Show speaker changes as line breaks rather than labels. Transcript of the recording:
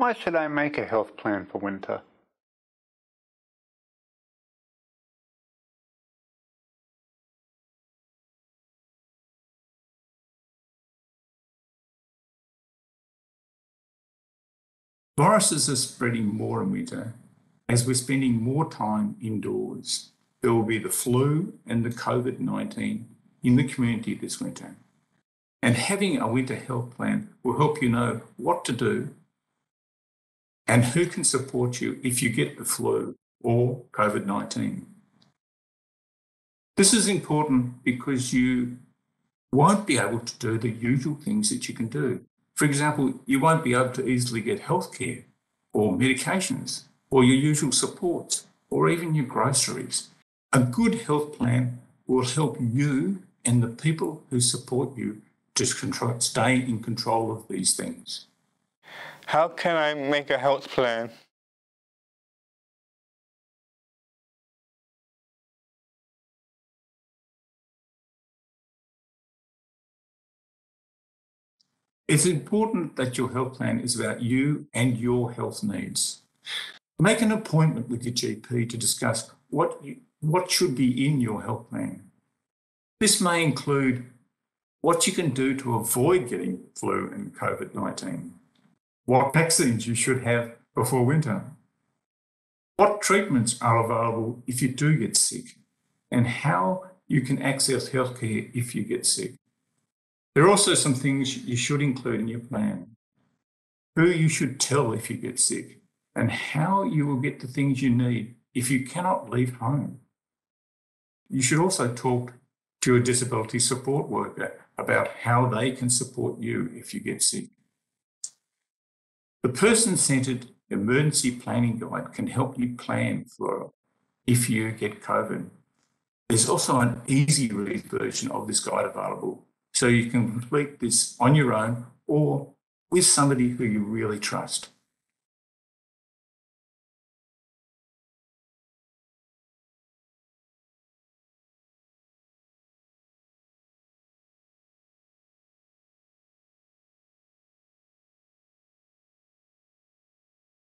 Why should I make a health plan for winter?
Viruses are spreading more in winter as we're spending more time indoors. There will be the flu and the COVID 19 in the community this winter. And having a winter health plan will help you know what to do and who can support you if you get the flu or COVID 19. This is important because you won't be able to do the usual things that you can do. For example, you won't be able to easily get healthcare or medications or your usual supports or even your groceries. A good health plan will help you and the people who support you to control, stay in control of these things.
How can I make a health plan?
It's important that your health plan is about you and your health needs. Make an appointment with your GP to discuss what, you, what should be in your health plan. This may include what you can do to avoid getting flu and COVID 19, what vaccines you should have before winter, what treatments are available if you do get sick, and how you can access healthcare if you get sick. There are also some things you should include in your plan who you should tell if you get sick, and how you will get the things you need if you cannot leave home. You should also talk to a disability support worker about how they can support you if you get sick. The person centered emergency planning guide can help you plan for if you get COVID. There's also an easy read version of this guide available so you can complete this on your own or with somebody who you really trust.